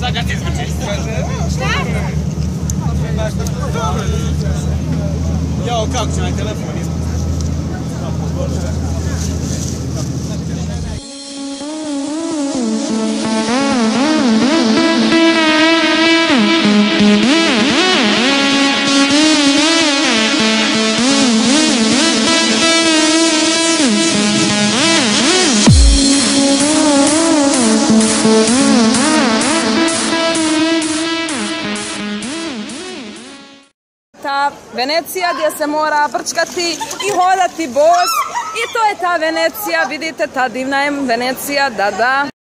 da ti izvučiš. Šta? Jao, kako će na telefon ispod? ta Venecija gdje se mora brčkati i hodati bos i to je ta Venecija, vidite ta divna je Venecija, da da.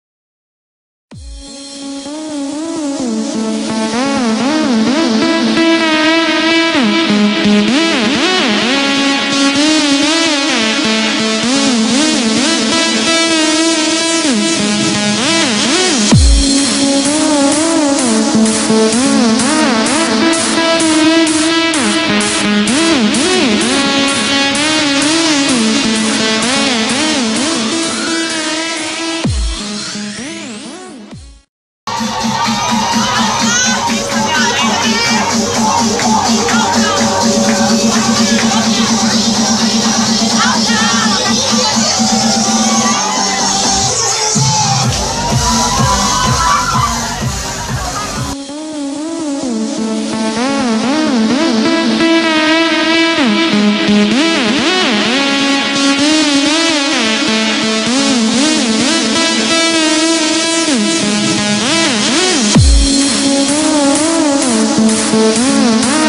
Música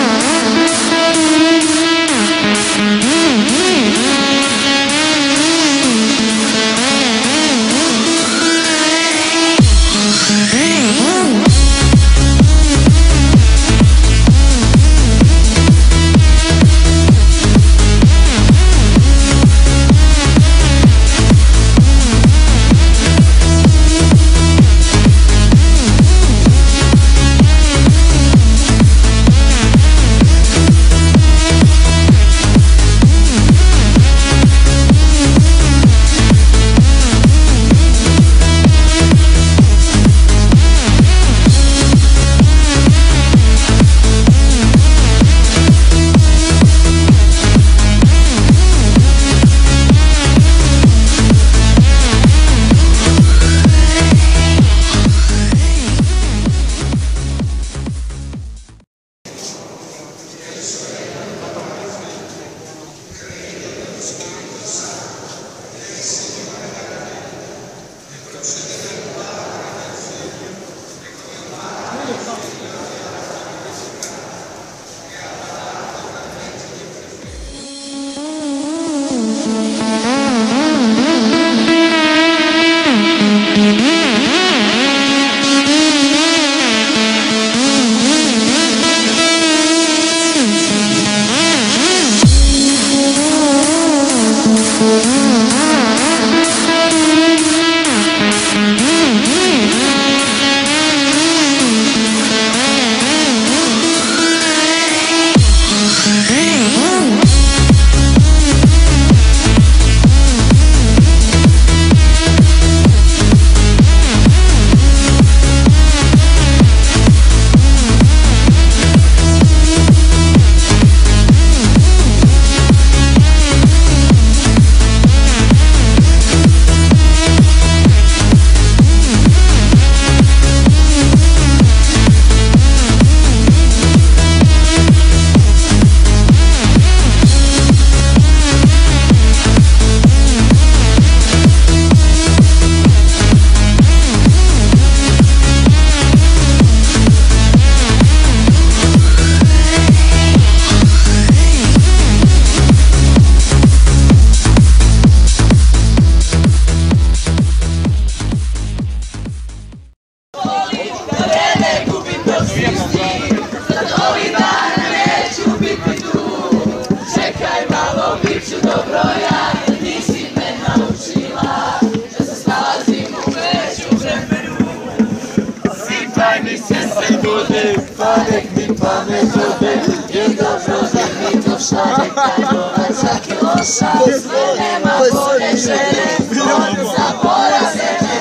daj mi sestri bude, padek mi pamet ode, jer dobro da mi to šadek, taj novac za kiloša, sve nema bolje žene, on zabora sebe.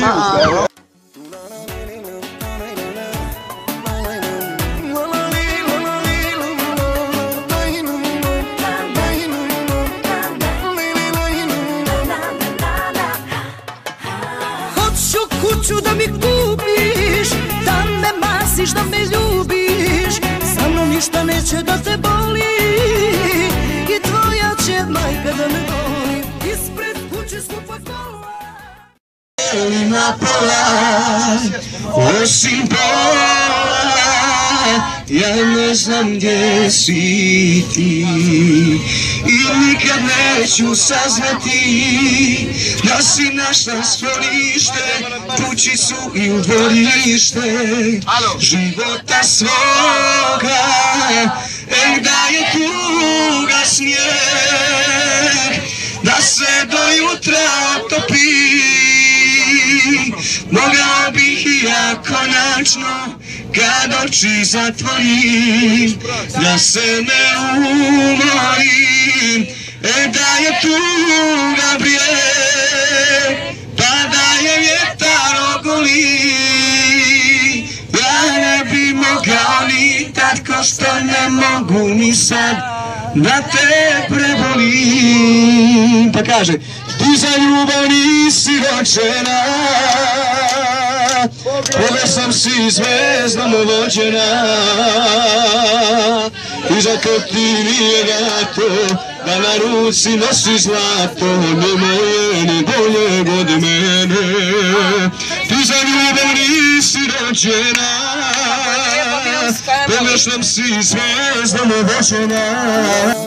Hvala. Hoću da mi kupiš Da me masiš, da me ljubiš. Sa mnom ništa neće da te boli I tvoja će majka da me voli. Ispred kuće skupa kola. Na pola, osim pola, ja ne znam gdje si ti i nikad neću saznati. Da si našla sklonište, kućicu i u dvorište života svoga, e da je tuga snijeg, da se do jutra topi. Mogao bih i ja konačno kad oči zatvorim Da se ne umorim E da je tuga brijeg Pa da je vjetar ogoli. Ja ne bi mogao ni tad ko što ne mogu ni sad Da te prebolim. Pa kaže Ti za ljubav nisi ročena Ove sam si zvezdom vođena I zato ti nije dato Da na ruci nosi zlato Nema je ni boljeg od mene. Ti za ljubav nisi rođena Ove sam si zvezdom vođena